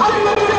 Hayır, hayır.